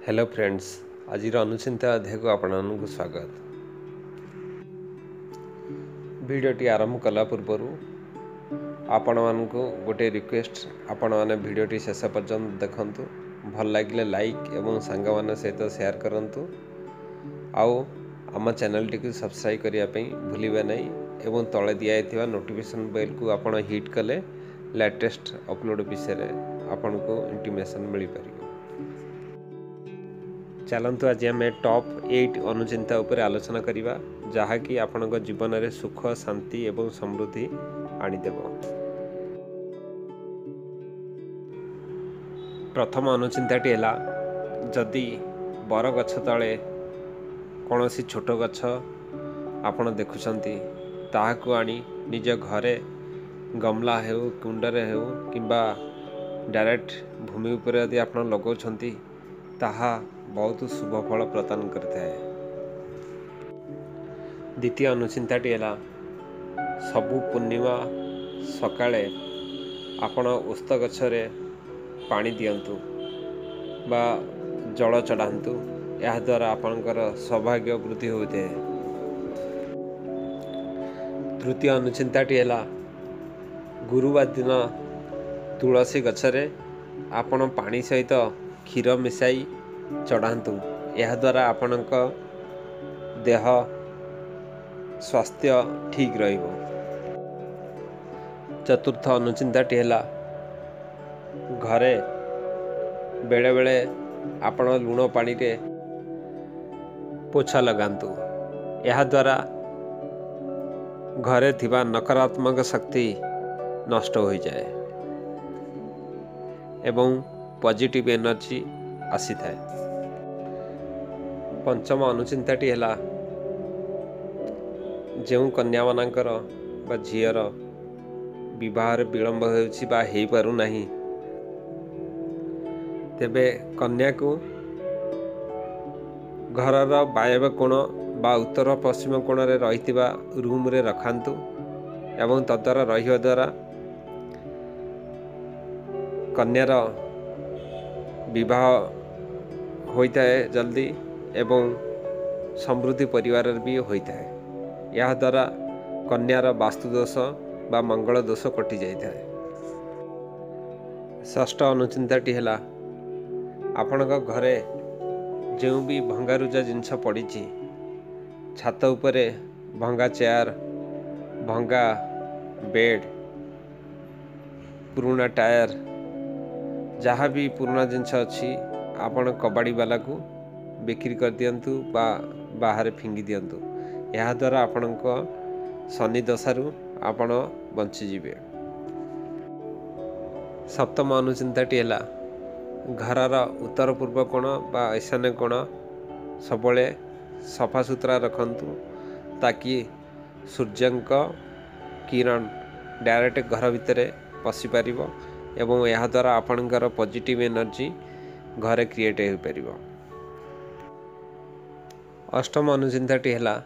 Hello friends ଆଜିର ଅନୁଚିନ୍ତା ଅଧ୍ୟାୟକୁ ଆପଣମାନଙ୍କୁ ସ୍ୱାଗତ ଭିଡ଼ିଓଟି ଆରମ୍ଭ କଲା ପୂର୍ବରୁ ଆପଣମାନଙ୍କୁ ଗୋଟିଏ ରିକ୍ୱେଷ୍ଟ ଆପଣମାନେ ଭିଡ଼ିଓଟି ଶେଷ ପର୍ଯ୍ୟନ୍ତ ଦେଖନ୍ତୁ ଭଲ ଲାଗିଲେ ଲାଇକ୍ ଏବଂ ସାଙ୍ଗମାନଙ୍କ ସହିତ ସେୟାର କରନ୍ତୁ ଆଉ ଆମ ଚ୍ୟାନେଲଟିକୁ ସବସ୍କ୍ରାଇବ୍ କରିବା ପାଇଁ ଭୁଲିବେ ନାହିଁ ଏବଂ ତଳେ ଦିଆଯାଇଥିବା ନୋଟିଫିକେସନ୍ ବେଲ୍କୁ ଆପଣ ହିଟ୍ କଲେ ଲାଟେଷ୍ଟ ଅପଲୋଡ଼ ବିଷୟରେ ଆପଣଙ୍କୁ ଇଣ୍ଟିମେସନ୍ ମିଳିପାରିବ ଚାଲନ୍ତୁ ଆଜି ଆମେ ଟପ୍ ଏଇଟ୍ ଅନୁଚିନ୍ତା ଉପରେ ଆଲୋଚନା କରିବା ଯାହାକି ଆପଣଙ୍କ ଜୀବନରେ ସୁଖ ଶାନ୍ତି ଏବଂ ସମୃଦ୍ଧି ଆଣିଦେବ। ପ୍ରଥମ ଅନୁଚିନ୍ତାଟି ହେଲା ଯଦି ବରଗଛ ତଳେ କୌଣସି ଛୋଟ ଗଛ ଆପଣ ଦେଖୁଛନ୍ତି ତାହାକୁ ଆଣି ନିଜ ଘରେ ଗମଲା ହେଉ କୁଣ୍ଡରେ ହେଉ କିମ୍ବା ଡାଇରେକ୍ଟ ଭୂମି ଉପରେ ଯଦି ଆପଣ ଲଗାଉଛନ୍ତି ତାହା ବହୁତ ଶୁଭ ଫଳ ପ୍ରଦାନ କରିଥାଏ। ଦ୍ୱିତୀୟ ଅନୁଚିନ୍ତାଟି ହେଲା ସବୁ ପୂର୍ଣ୍ଣିମା ସକାଳେ ଆପଣ ଓସ୍ତ ଗଛରେ ପାଣି ଦିଅନ୍ତୁ ବା ଜଳ ଚଢ଼ାନ୍ତୁ ଏହାଦ୍ୱାରା ଆପଣଙ୍କର ସୌଭାଗ୍ୟ ବୃଦ୍ଧି ହୋଇଥାଏ। ତୃତୀୟ ଅନୁଚିନ୍ତାଟି ହେଲା ଗୁରୁବାର ଦିନ ତୁଳସୀ ଗଛରେ ଆପଣ ପାଣି ସହିତ କ୍ଷୀର ମିଶାଇ ଚଢ଼ାନ୍ତୁ। ଏହାଦ୍ୱାରା ଆପଣଙ୍କ ଦେହ ସ୍ୱାସ୍ଥ୍ୟ ଠିକ୍ ରହିବ। ଚତୁର୍ଥ ଅନୁଚିନ୍ତାଟି ହେଲା ଘରେ ବେଳେବେଳେ ଆପଣ ଲୁଣ ପାଣିରେ ପୋଛା ଲଗାନ୍ତୁ। ଏହାଦ୍ୱାରା ଘରେ ଥିବା ନକାରାତ୍ମକ ଶକ୍ତି ନଷ୍ଟ ହୋଇଯାଏ। ଏବଂ ପଜିଟିଭ୍ ଏନର୍ଜି ଆସିଥାଏ। ପଞ୍ଚମ ଅନୁଚିନ୍ତାଟି ହେଲା ଯେଉଁ କନ୍ୟାମାନଙ୍କର ବା ଝିଅର ବିବାହରେ ବିଳମ୍ବ ହେଉଛି ବା ହେଇପାରୁନାହିଁ ତେବେ କନ୍ୟାକୁ ଘରର ବାୟବ କୋଣ ବା ଉତ୍ତର ପଶ୍ଚିମ କୋଣରେ ରହିଥିବା ରୁମ୍ରେ ରଖାନ୍ତୁ ଏବଂ ତଦ୍ୱାରା ରହିବା ଦ୍ୱାରା କନ୍ୟାର ବିବାହ ହୋଇଥାଏ ଜଲ୍ଦି ଏବଂ ସମୃଦ୍ଧି ପରିବାରରେ ବି ହୋଇଥାଏ। ଏହାଦ୍ୱାରା କନ୍ୟାର ବାସ୍ତୁଦୋଷ ବା ମଙ୍ଗଳ ଦୋଷ କଟିଯାଇଥାଏ ଷଷ୍ଠ ଅନୁଚିନ୍ତାଟି ହେଲା ଆପଣଙ୍କ ଘରେ ଯେଉଁ ବି ଭଙ୍ଗାରୁଜା ଜିନିଷ ପଡ଼ିଛି ଛାତ ଉପରେ ଭଙ୍ଗା ଚେୟାର ଭଙ୍ଗା ବେଡ଼୍ ପୁରୁଣା ଟାୟାର ଯାହା ବି ପୁରୁଣା ଜିନିଷ ଅଛି ଆପଣ କବାଡ଼ିବାଲାକୁ ବିକ୍ରି କରିଦିଅନ୍ତୁ ବା ବାହାରେ ଫିଙ୍ଗି ଦିଅନ୍ତୁ। ଏହାଦ୍ୱାରା ଆପଣଙ୍କ ଶନି ଦଶାରୁ ଆପଣ ବଞ୍ଚିଯିବେ। ସପ୍ତମ ଅନୁଚିନ୍ତାଟି ହେଲା ଘରର ଉତ୍ତର ପୂର୍ବ କୋଣ ବା ଈଶାନ୍ୟ କୋଣ ସବୁବେଳେ ସଫାସୁତୁରା ରଖନ୍ତୁ। ତାକି ସୂର୍ଯ୍ୟଙ୍କ କିରଣ ଡାଇରେକ୍ଟ ଘର ଭିତରେ ପଶିପାରିବ। ଏବଂ ଏହାଦ୍ୱାରା ଆପଣଙ୍କର ପଜିଟିଭ୍ ଏନର୍ଜି ଘରେ କ୍ରିଏଟ୍ ହୋଇପାରିବ। ଅଷ୍ଟମ ଅନୁଚିନ୍ତାଟି ହେଲା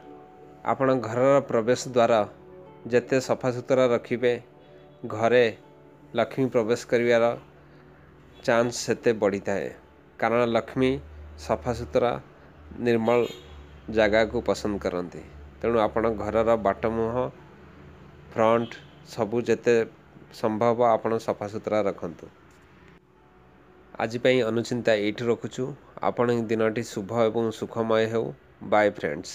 ଆପଣ ଘରର ପ୍ରବେଶ ଦ୍ୱାର ଯେତେ ସଫାସୁତୁରା ରଖିବେ ଘରେ ଲକ୍ଷ୍ମୀ ପ୍ରବେଶ କରିବାର ଚାନ୍ସ ସେତେ ବଢ଼ିଥାଏ। କାରଣ ଲକ୍ଷ୍ମୀ ସଫାସୁତୁରା ନିର୍ମଳ ଜାଗାକୁ ପସନ୍ଦ କରନ୍ତି। ତେଣୁ ଆପଣ ଘରର ବାଟ ମୁହଁ ଫ୍ରଣ୍ଟ ସବୁ ଯେତେ ସମ୍ଭବ ଆପଣ ସଫାସୁତୁରା ରଖନ୍ତୁ। ଆଜି ପାଇଁ ଅନୁଚିନ୍ତା ଏଇଠି ରଖୁଛୁ। ଆପଣଙ୍କ ଦିନଟି ଶୁଭ ଏବଂ ସୁଖମୟ ହେଉ। Bye friends